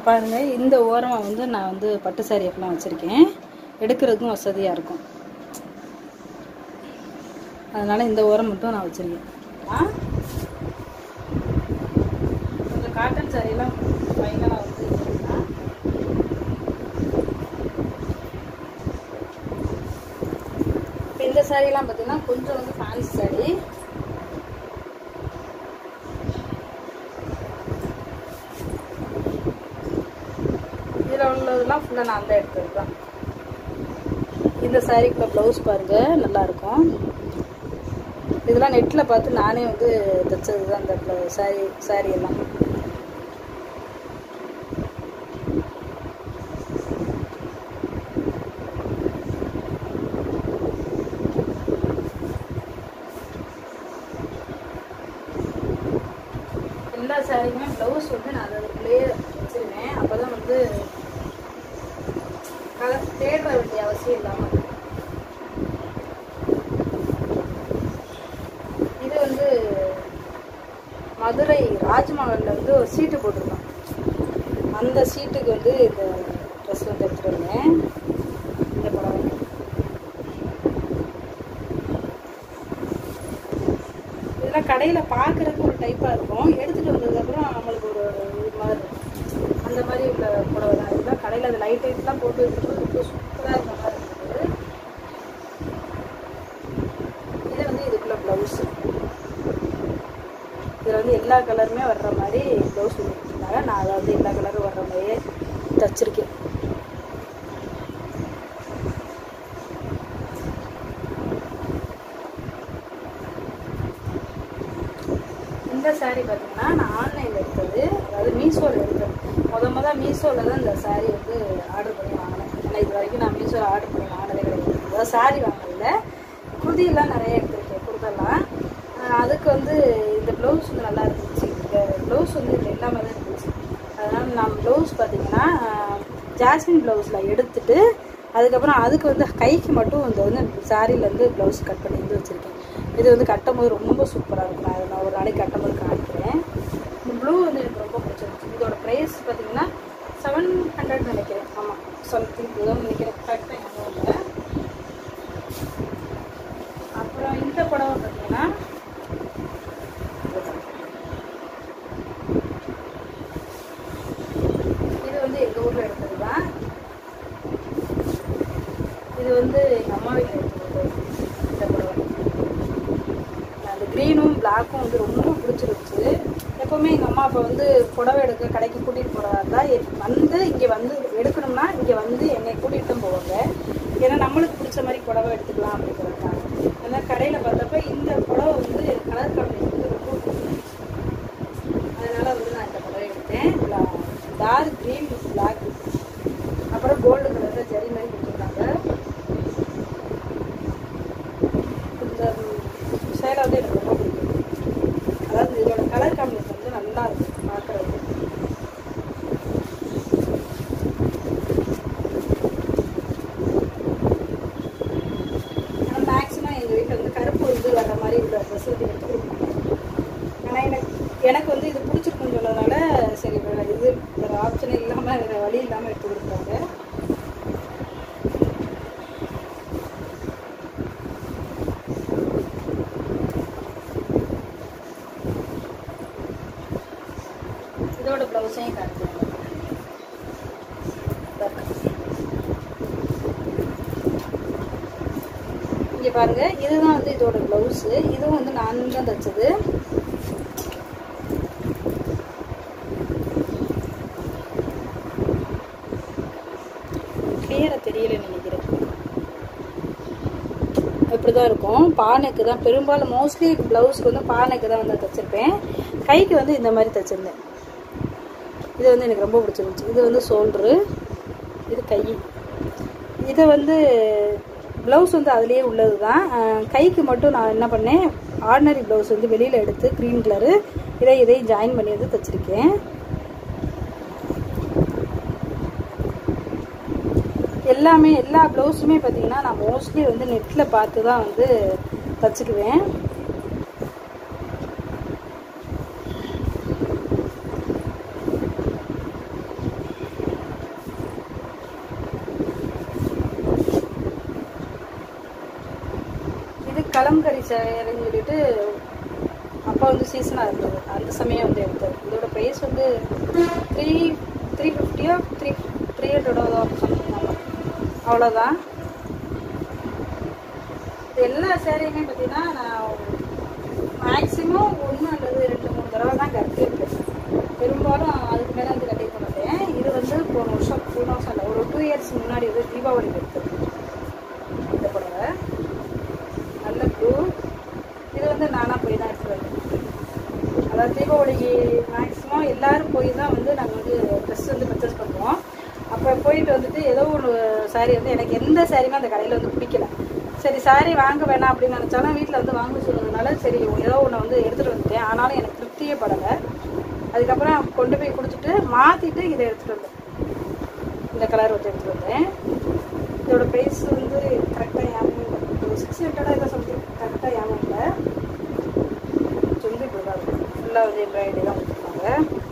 பாருங்கள் இந்த ஓரமாக வந்து நான் வந்து பட்டு சாரி எப்பெல்லாம் வச்சுருக்கேன். எடுக்கிறதுக்கும் வசதியாக இருக்கும். அதனால் இந்த ஓரம் மட்டும் நான் வச்சுருக்கேன். கொஞ்சம் காட்டன் சாரியெல்லாம் ஃபைனலாக வந்து இப்போ இந்த சாரியெல்லாம் பார்த்திங்கன்னா கொஞ்சம் வந்து ஃபேன்சி சாரி இதில் ஃபுல்லாக நான் தான் எடுத்துருக்கேன். இந்த சாரீக்குள்ள ப்ளவுஸ் பாருங்கள் நல்லாயிருக்கும் இதெல்லாம் நெட்டில் பார்த்து நானே வந்து தைச்சது தான் இந்த சாரி சாரி எல்லாம் எல்லா சாரிக்குமே ப்ளவுஸ் வந்து நான் அதுக்குள்ளேயே வச்சிருவேன் அப்போ தான் வந்து கலர் தேட வேண்டிய அவசியம் இல்லாமல் இது வந்து மதுரை ராஜ்மஹாலில் வந்து ஒரு சீட்டு போட்டிருக்கோம் அந்த சீட்டுக்கு வந்து இந்த ட்ரெஸ் வந்து எடுத்துகிட்டு வந்தேன். இந்த படம் இதெல்லாம் கடையில் பார்க்குறதுக்கு ஒரு டைப்பாக இருக்கும். எடுத்துகிட்டு வந்ததுக்கப்புறம் நம்மளுக்கு ஒரு இது மாதிரி இருக்கும். அந்த மாதிரி உள்ள புடவை தான் இதெல்லாம் கடையில் அது லைட் லைட்லாம் போட்டு ரொம்ப சூப்பராக இருந்த மாதிரி இருக்குது இது வந்து இதுக்குள்ள ப்ளவுஸு இதில் வந்து எல்லா கலருமே வர்ற மாதிரி ப்ளவுஸ் கொடுத்துருந்தாங்க நான் அதை வந்து எல்லா கலரும் வர்ற மாதிரியே தச்சிருக்கேன் இந்த saree பார்த்தீங்கன்னா நான் ஆன்லைனில் எடுத்தது அதாவது மீஷோவில் எடுத்தது முத முத மீஷோவில் தான் இந்த saree வந்து ஆர்டர் பண்ணி வாங்கினேன் ஏன்னா இது வரைக்கும் நான் மீஷோவில் ஆர்டர் பண்ணி வாங்கினதே கிடையாது அதாவது saree வாங்கினதில்ல குர்தியெல்லாம் நிறைய எடுத்திருக்கேன் குர்தெல்லாம் அஹ் அதுக்கு வந்து இந்த ப்ளவுஸ் வந்து நல்லா இருந்துச்சு இந்த ப்ளவுஸ் வந்து இதில் எல்லாமே தான் இருந்துச்சு. அதனால் நான் ப்ளவுஸ் பார்த்தீங்கன்னா ஜாஸ்மின் ப்ளவுஸில் எடுத்துட்டு அதுக்கப்புறம் அதுக்கு வந்து கைக்கு மட்டும் இந்த வந்து சாரிலேருந்து ப்ளவுஸ் கட் பண்ணி வந்து வச்சுருக்கேன். இது வந்து கட்டும் போது ரொம்ப சூப்பராக இருக்கும். நான் நான் ஒரு நாளைக்கு கட்டும் போது காமிக்கிறேன். இந்த ப்ளூ வந்து எனக்கு ரொம்ப பிடிச்சிருந்துச்சு. இதோட ப்ரைஸ் பார்த்தீங்கன்னா செவன் ஹண்ட்ரட் நினைக்கிறேன். ஆமாம் சம்திங் நினைக்கிறேன். கரெக்டாக ஞாபகம் இல்லை அப்புறம் இந்த புடவை பார்த்தீங்கன்னா இது வந்து எங்கள் ஊரில் எடுத்தது தான் இது வந்து எங்கள் அம்மா வீட்டில் எடுத்தது இந்த புடவை அந்த க்ரீனும் பிளாக்கும் வந்து ரொம்ப பிடிச்சிருந்துச்சு எப்போவுமே எங்கள் அம்மா அப்போ வந்து புடவை எடுக்க கடைக்கு கூட்டிகிட்டு போகிறதா இருந்தால் வந்து இங்கே வந்து எடுக்கணும்னா இங்கே வந்து என்னை கூட்டிகிட்டு தான் போவாங்க ஏன்னா நம்மளுக்கு பிடிச்ச மாதிரி புடவை எடுத்துக்கலாம் அப்படிங்கிறதுக்காக அதனால் கடையில் பார்த்தப்ப இந்த புடவை வந்து கலர் காம்பினேஷன் வந்து ரொம்ப பிடிச்சிருந்துச்சு அதனால வந்து நான் இந்த புடவை எடுத்தேன் டார்க் க்ரீன் பிளாக் அப்புறம் கோல்டு கலரில் ஜரி மாதிரி கொடுத்துருக்காங்க இந்த சேலை வந்து எனக்கு ரொம்ப பிடிக்கும் அதாவது இதோட கலர் காம்பினேஷன் வந்து நல்லா இருக்கும் பார்க்குறதுக்கு ஆனால் மேக்ஸிமம் எங்கள் வீட்டில் வந்து கருப்பு வந்து வர்ற மாதிரி உள்ள ட்ரெஸ் வந்து எடுத்து கொடுப்பாங்க ஆனால் எனக்கு எனக்கு வந்து இது பிடிச்சிருக்குன்னு சொன்னதுனால சரி வேற இது வேறு ஆப்ஷன் இல்லாமல் வேறு வழி இல்லாமல் எடுத்து கொடுத்தாங்க இதோட ப்ளவுஸையும் காட்டுறேன் பாருங்கள் பாருங்க. இதுதான் வந்து இதோட ப்ளவுஸு இதுவும் வந்து நான் தான் தைச்சது. கிளியராக தெரியல நினைக்கிறேன். இப்படி தான் இருக்கும். பானைக்கு தான். பெரும்பாலும் மோஸ்ட்லி ப்ளவுஸ்க்கு வந்து பானைக்கு தான் வந்து தைச்சிருப்பேன். கைக்கு வந்து இந்த மாதிரி தைச்சிருந்தேன். இது வந்து எனக்கு ரொம்ப பிடிச்சிருந்துச்சு. இது வந்து ஷோல்ட்ரு இது கை. இதை வந்து ப்ளவுஸ் வந்து அதுலேயே உள்ளது தான் கைக்கு மட்டும் நான் என்ன பண்ணேன் ஆர்டினரி ப்ளவுஸ் வந்து வெளியில் எடுத்து க்ரீன் கலரு இதை இதையும் ஜாயின் பண்ணி வந்து தைச்சிருக்கேன். எல்லாமே எல்லா ப்ளவுஸுமே பார்த்தீங்கன்னா நான் மோஸ்ட்லி வந்து நெட்டில் பார்த்து தான் வந்து தச்சுக்குவேன். கறி கலம்கரி சேலைன்னு சொல்லிட்டு அப்பா வந்து சீசனாக இருந்தது. அந்த சமயம் வந்து எடுத்தது. இதோட ப்ரைஸ் வந்து த்ரீ த்ரீ ஃபிஃப்டியோ த்ரீ த்ரீ ஹண்ட்ரடோ சம்திங் அவ்வளோதான் எல்லா சேரீயுமே பார்த்தீங்கன்னா நான் மேக்ஸிமம் ஒன்று அல்லது ரெண்டு மூணு தடவை தான் கட்டியிருக்கேன். பெரும்பாலும் அதுக்கு மேலே வந்து கட்டியிருக்க மாட்டேன். இது வந்து போன வருஷம் போன வருஷம் இல்லை ஒரு டூ இயர்ஸ் முன்னாடி வந்து தீபாவளி எடுத்தது இந்த புடவை நல்ல ப்ளூ இது வந்து நானாக போய் தான் எடுத்துட்டு வந்தேன் அதாவது தீபாவளிக்கு மேக்ஸிமம் எல்லோரும் போய் தான் வந்து நாங்கள் வந்து ட்ரெஸ் வந்து பர்ச்சேஸ் பண்ணுவோம். அப்போ போயிட்டு வந்துட்டு ஏதோ ஒரு சாரீ வந்து எனக்கு எந்த சாரியுமே அந்த கடையில் வந்து பிடிக்கல. சரி சாரீ வாங்க வேணாம் அப்படின்னு நினச்சாலும் வீட்டில் வந்து வாங்க சொன்னதுனால சரி ஏதோ ஒன்று வந்து எடுத்துகிட்டு வந்துட்டேன். ஆனாலும் எனக்கு திருப்தியே படலை. அதுக்கப்புறம் கொண்டு போய் கொடுத்துட்டு மாற்றிட்டு இதை எடுத்துகிட்டு வந்தேன். இந்த கலர் வந்து எடுத்துகிட்டு வந்தேன். இதோட ப்ரைஸ் வந்து கரெக்டாக ஞாபகம் சிக்ஸ் ஹண்ட்ரடாக இதை சம்திங் கரெக்டாக ஞாபகம் இல்லை. தான் இருக்கும் தான் கொடுத்துருக்காங்க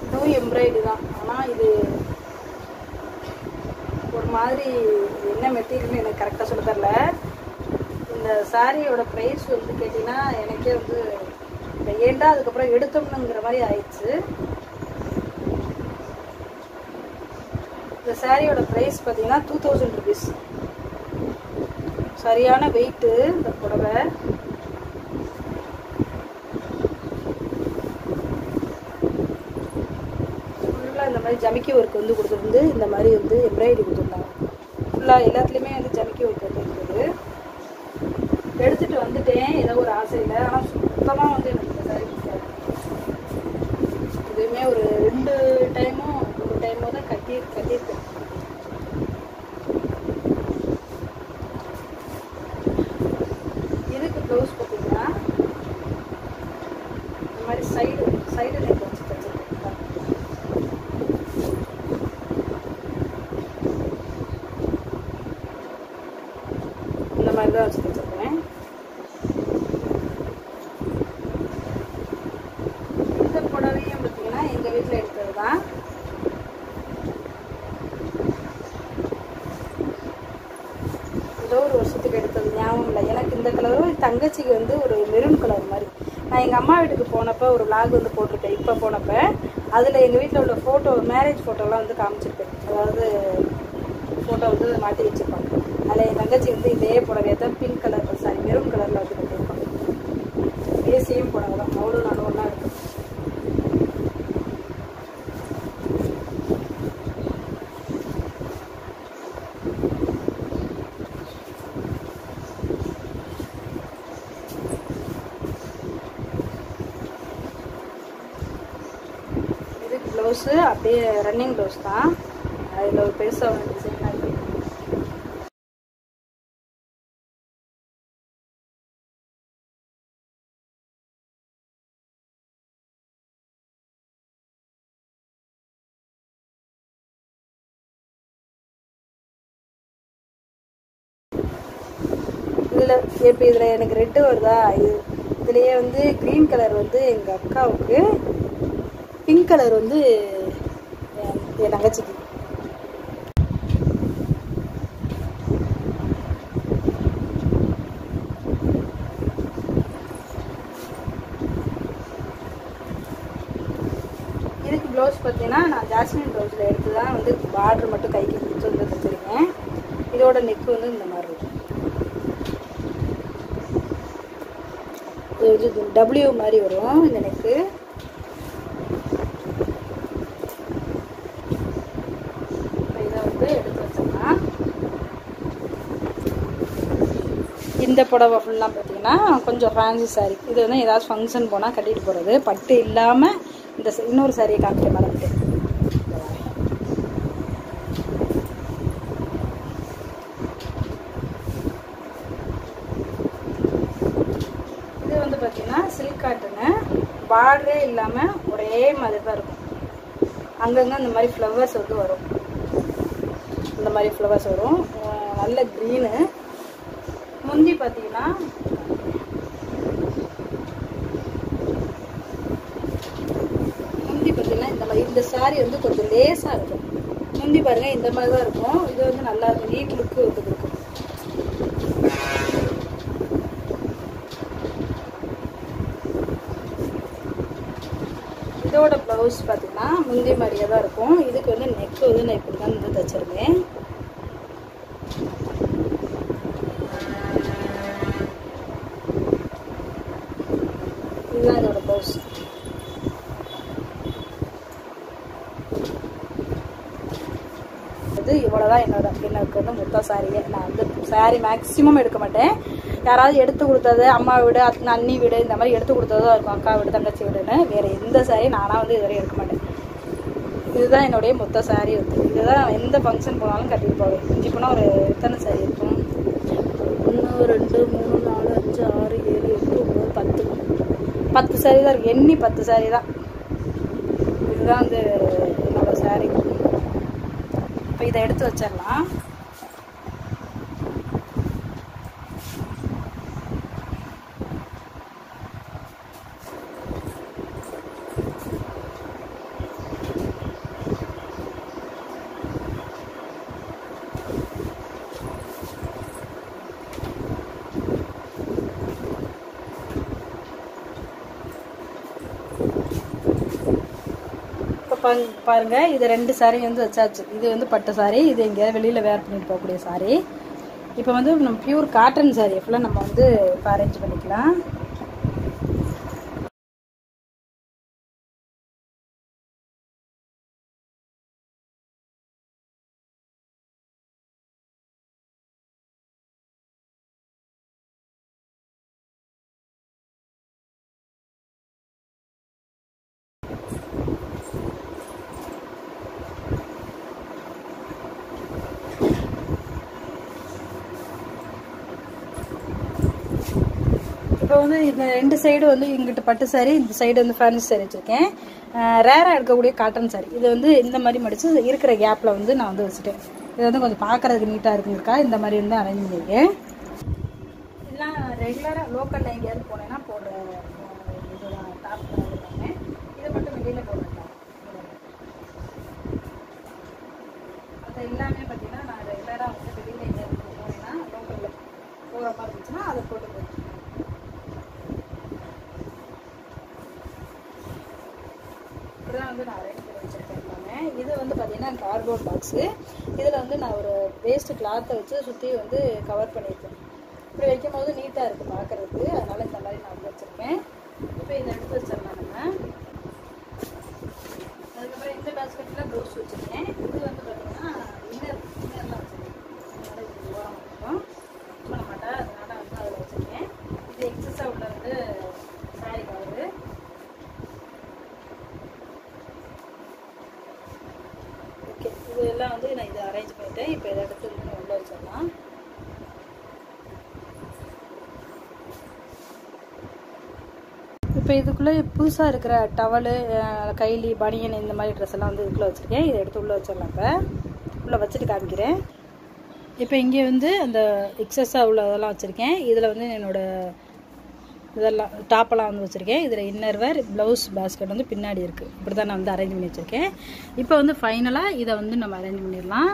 இதுவும் எம்ப்ராய்டரி தான் ஆனால் இது ஒரு மாதிரி என்ன மெட்டீரியல்னு எனக்கு கரெக்டாக சொல்ல தரல இந்த சாரியோட ப்ரைஸ் வந்து கேட்டிங்கன்னா எனக்கே வந்து ஏண்டா அதுக்கப்புறம் எடுத்தோம்னுங்கிற மாதிரி ஆயிடுச்சு. இந்த சாரியோட ப்ரைஸ் பார்த்தீங்கன்னா டூ தௌசண்ட் ருபீஸ் சரியான வெயிட்டு இந்த புடவை ஃபுல்லாக இந்த மாதிரி ஜமிக்கி ஒர்க் வந்து கொடுத்துருந்து இந்த மாதிரி வந்து எம்ப்ராய்டரி கொடுத்துருந்தாங்க. ஃபுல்லாக எல்லாத்துலேயுமே வந்து ஜமிக்கி ஒர்க் வந்து இருந்தது. எடுத்துகிட்டு வந்துட்டேன் ஏதோ ஒரு ஆசையில். ஆனால் சுத்தமாக வந்து எனக்கு இதுவுமே ஒரு ரெண்டு டைமும் ஒரு டைமோ தான் கட்டி கட்டியிருக்கேன் இதுக்கு ப்ளவுஸ் பார்த்தீங்கன்னா இந்த மாதிரி சைடு சைடு நெக் வச்சு தச்சிருக்கேன் இந்த மாதிரி தான் வச்சு தச்சிருக்கேன் இந்த புடவையும் பார்த்தீங்கன்னா எங்கள் வீட்டில் எடுத்தது தான் ஏதோ ஒரு வருஷத்துக்கு எடுத்தது ஞாபகம் இல்லை எனக்கு இந்த கலரும் தங்கச்சிக்கு வந்து ஒரு மெரூன் கலர் மாதிரி. நான் எங்கள் அம்மா வீட்டுக்கு போனப்போ ஒரு vlog வந்து போட்டிருக்கேன். இப்போ போனப்போ அதில் எங்கள் வீட்டில் உள்ள ஃபோட்டோ மேரேஜ் ஃபோட்டோலாம் வந்து காமிச்சிருப்பேன் அதாவது ஃபோட்டோ வந்து மாட்டி வச்சுருப்பாங்க. அதில் என் தங்கச்சி வந்து இதே புடவையை தான் பிங்க் கலர் சாரி மெரூன் கலரில் வந்து கட்டியிருப்பாங்க இதே சேம் புடவை தான் அவ்வளோ நானும் ஒன்றா இருக்கும் இதுக்கு ப்ளவுஸு ரன்னிங் ப்ளவுஸ் தான். அதில் ஒரு பெருசாக ஒரு டிசைன் இருக்கு. இதில் இப்போ இதில் எனக்கு ரெட்டு வருதா? இது இதுலேயே வந்து க்ரீன் கலர் வந்து எங்கள் அக்காவுக்கு. பிங்க் கலர் வந்து என் நகைச்சிக்கு இதுக்கு ப்ளவுஸ் பார்த்தீங்கன்னா நான் ஜாஸ்மின் ப்ளவுஸில் எடுத்து தான் வந்து பார்டர் மட்டும் கைக்கு கொடுத்து வந்து வச்சுருக்கேன் இதோட நெக் வந்து இந்த மாதிரி இருக்கும் இது வந்து டபிள்யூ மாதிரி வரும் இந்த நெக்கு இதை வந்து எடுத்து வச்சிடலாம் இந்த புடவை ஃபுல்லாக பார்த்தீங்கன்னா கொஞ்சம் ஃபேன்சி சாரி இது வந்து ஏதாவது ஃபங்க்ஷன் போனால் கட்டிட்டு போகிறது பட்டு இல்லாமல் இந்த ச- இன்னொரு சாரியை காமிக்க மறந்துட்டு இது வந்து பார்த்தீங்கன்னா சில்க் காட்டுன்னு பார்டரே இல்லாமல் ஒரே மாதிரி தான் இருக்கும். அங்கங்கே அந்த மாதிரி ஃப்ளவர்ஸ் வந்து வரும். இந்த மாதிரி ஃப்ளவர்ஸ் வரும். நல்ல க்ரீனு முந்தி பார்த்தீங்கன்னா முந்தி பார்த்தீங்கன்னா இந்த மாதிரி இந்த சாரி வந்து கொஞ்சம் லேசாக இருக்கும். முந்தி பாருங்கள் இந்த மாதிரி தான் இருக்கும். இது வந்து நல்லா இருக்கும் நீட் லுக்கு வந்து கொடுக்கும் இதோட ப்ளவுஸ் பார்த்தீங்கன்னா முந்தி மாதிரியே தான் இருக்கும். இதுக்கு வந்து நெக் வந்து நான் இப்படி தான் வந்து தைச்சிருக்கேன் இதுதான் இதோட ப்ளவுஸ் இது இவ்வளோதான் என்னோட எனக்கு வந்து மொத்த சாரியே நான் வந்து சாரி மேக்ஸிமம் எடுக்க மாட்டேன். யாராவது எடுத்து கொடுத்தது அம்மா வீடு அண்ணி வீடு இந்த மாதிரி எடுத்து கொடுத்ததோ இருக்கும். அக்கா வீடு தங்கச்சி வீடுன்னு. வேறு எந்த சாரி நானாக வந்து இதுவரை எடுக்க மாட்டேன். இதுதான் என்னுடைய மொத்த சாரி வந்து. இதுதான் எந்த ஃபங்க்ஷன் போனாலும் கட்டிட்டு போவேன். இஞ்சி போனால் ஒரு எத்தனை சாரி இருக்கும்? ஒன்று ரெண்டு மூணு நாலு அஞ்சு ஆறு ஏழு எட்டு ஒம்பது பத்து. பத்து சாரி தான் இருக்குது எண்ணி பத்து சாரி தான். இதுதான் வந்து என்னோட சாரி இப்போ இதை எடுத்து வச்சிடலாம் இப்போ பாருங்க இது ரெண்டு சாரீ வந்து வச்சாச்சு. இது வந்து பட்டு சாரீ இது எங்கேயாவது வெளியில் வேர் பண்ணிட்டு போகக்கூடிய சாரீ இப்போ வந்து நம்ம பியூர் காட்டன் சாரீ ஃபுல்லாக நம்ம வந்து இப்போ அரேஞ்ச் பண்ணிக்கலாம் இப்போ வந்து இந்த ரெண்டு சைடு வந்து இங்கிட்ட பட்டு சாரி இந்த சைடு வந்து ஃபேன்சி சாரி வச்சுருக்கேன். ரேராக எடுக்கக்கூடிய காட்டன் சாரி இது வந்து இந்த மாதிரி மடித்து இருக்கிற கேப்பில் வந்து நான் வந்து வச்சுட்டேன். இது வந்து கொஞ்சம் பார்க்கறதுக்கு நீட்டாக இருக்குங்கக்கா இந்த மாதிரி வந்து அரேஞ்ச் பண்ணியிருக்கேன் இதெல்லாம் ரெகுலராக லோக்கலில் எங்கேயாவது போனேன்னா போடுற இதெல்லாம் டாப் எல்லாமே இதை மட்டும் வெளியில் போடுறேன். அது எல்லாமே பார்த்தீங்கன்னா நான் ரெகுலராக வந்து வெளியில் எங்கேயாவது போனேன்னா லோக்கலில் போகிற மாதிரி இருந்துச்சுன்னா அதை போட்டு போடுறேன் வந்து நான் அரேஞ்ச் பண்ணி வச்சுருக்கேன் எல்லாமே. இது வந்து பார்த்தீங்கன்னா கார்ட்போர்ட் பாக்ஸு இதில் வந்து நான் ஒரு வேஸ்ட் கிளாத்தை வச்சு சுற்றி வந்து கவர் பண்ணியிருக்கேன். இப்படி வைக்கும் போது நீட்டாக இருக்குது பார்க்குறதுக்கு அதனால் இந்த மாதிரி நான் வந்து வச்சுருக்கேன். இப்போ இதை எடுத்து வச்சிடலாம் நம்ம. அதுக்கப்புறம் இந்த பேஸ்கெட்டில் ப்ளவுஸ் வச்சுருக்கேன். இது வந்து பார்த்தீங்கன்னா இன்னர் இன்னர்லாம் வச்சுருக்கேன் அதனால இது ஓரம் மட்டும் பண்ண மாட்டேன் அதனால வந்து அதில் வச்சுருக்கேன் இது எக்ஸஸாக உள்ள வந்து சாரி கவரு ஓகே இது எல்லாம் வந்து நான் இதை அரேஞ்ச் பண்ணிட்டேன் இப்போ இதை எடுத்து இன்னும் உள்ள வச்சிடலாம் இப்போ இதுக்குள்ளே புதுசாக இருக்கிற டவலு கைலி பனியன் இந்த மாதிரி ட்ரெஸ் எல்லாம் வந்து இதுக்குள்ளே வச்சுருக்கேன். இதை எடுத்து உள்ளே வச்சிடலாம் இப்போ. உள்ளே வச்சுட்டு காமிக்கிறேன். இப்போ இங்கே வந்து அந்த எக்ஸஸாக உள்ள இதெல்லாம் வச்சுருக்கேன். இதில் வந்து என்னோடய இதெல்லாம் டாப்பெல்லாம் வந்து வச்சுருக்கேன். இதில் இன்னர்வேர் ப்ளவுஸ் பேஸ்கெட் வந்து பின்னாடி இருக்குது இப்படி தான் நான் வந்து அரேஞ்ச் பண்ணி வச்சுருக்கேன். இப்போ வந்து ஃபைனலாக இதை வந்து நம்ம அரேஞ்ச் பண்ணிடலாம்.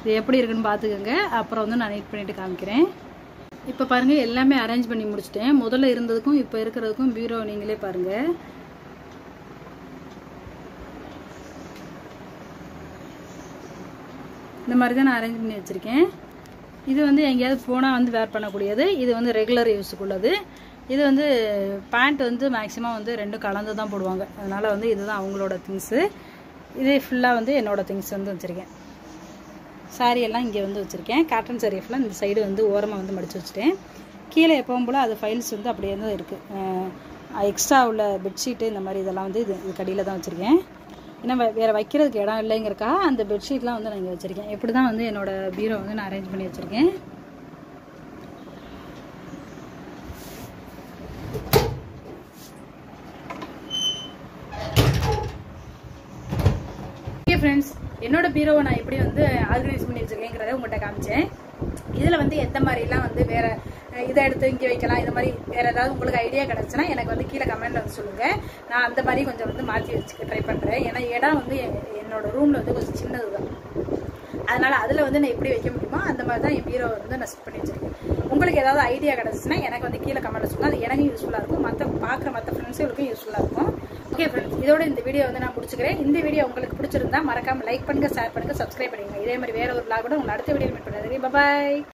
இது எப்படி இருக்குன்னு பார்த்துக்கோங்க. அப்புறம் வந்து நான் நீட் பண்ணிவிட்டு காமிக்கிறேன். இப்போ பாருங்கள் எல்லாமே அரேஞ்ச் பண்ணி முடிச்சிட்டேன். முதல்ல இருந்ததுக்கும் இப்போ இருக்கிறதுக்கும் பீரோ நீங்களே பாருங்கள் இந்த மாதிரி தான் நான் அரேஞ்ச் பண்ணி வச்சுருக்கேன். இது வந்து எங்கேயாவது போனால் வந்து வேர் பண்ணக்கூடியது. இது வந்து ரெகுலர் யூஸுக்குள்ளது இது வந்து பேண்ட் வந்து மேக்ஸிமம் வந்து ரெண்டும் கலந்து தான் போடுவாங்க. அதனால் வந்து இதுதான் அவங்களோட திங்ஸு இதே ஃபுல்லாக வந்து என்னோடய திங்ஸ் வந்து வச்சுருக்கேன். சாரியெல்லாம் இங்கே வந்து வச்சுருக்கேன். காட்டன் சாரி ஃபுல்லாக இந்த சைடு வந்து ஓரமாக வந்து மடித்து வச்சுட்டேன். கீழே எப்பவும் போல் அது ஃபைல்ஸ் வந்து அப்படியே தான் இருக்குது எக்ஸ்ட்ரா உள்ள பெட்ஷீட்டு இந்த மாதிரி இதெல்லாம் வந்து இது இது கடியில் தான் வச்சுருக்கேன். ஏன்னா வேறு வைக்கிறதுக்கு இடம் இல்லைங்கிறக்கா அந்த பெட்ஷீட்லாம் வந்து நான் இங்கே வச்சுருக்கேன். இப்படி தான் வந்து என்னோடய பீரோ வந்து நான் அரேஞ்ச் பண்ணி வச்சுருக்கேன். ஃப்ரெண்ட்ஸ் என்னோட பீரோவை நான் ஆல்ரெடி யூஸ் பண்ணி வச்சிருக்கேங்கிறத உங்கள்கிட்ட காமிச்சேன். இதில் வந்து எந்த மாதிரிலாம் வந்து வேறு இதை எடுத்து இங்கே வைக்கலாம் இது மாதிரி வேறு ஏதாவது உங்களுக்கு ஐடியா கிடச்சினா எனக்கு வந்து கீழே கமெண்ட்டில் வந்து சொல்லுங்கள் நான் அந்த மாதிரி கொஞ்சம் வந்து மாற்றி வச்சுக்க ட்ரை பண்ணுறேன் ஏன்னா இடம் வந்து என்னோடய ரூமில் வந்து கொஞ்சம் சின்னது தான் அதனால் அதில் வந்து நான் எப்படி வைக்க முடியுமோ அந்த மாதிரி தான் என் பீரோ வந்து நான் செட் பண்ணி வச்சிருக்கேன். உங்களுக்கு ஏதாவது ஐடியா கிடச்சுன்னா எனக்கு வந்து கீழே கமெண்ட்டில் சொல்லுங்கள் அது எனக்கும் யூஸ்ஃபுல்லாக இருக்கும். மற்ற பார்க்குற மற்ற ஃப்ரெண்ட்ஸுகளுக்கும் யூஸ்ஃபுல்லாக இருக்கும். ஓகே ஃப்ரெண்ட்ஸ் இதோட இந்த வீடியோ வந்து நான் முடிச்சுக்கிறேன். இந்த வீடியோ உங்களுக்கு பிடிச்சிருந்தா மறக்காம லைக் பண்ணுங்க ஷேர் பண்ணுங்க சப்ஸ்கிரைப் பண்ணுங்க இதே மாதிரி வேற ஒரு விளாக் கூட உங்களை அடுத்த வீடியோ மீட் பண்ணுறது பாய்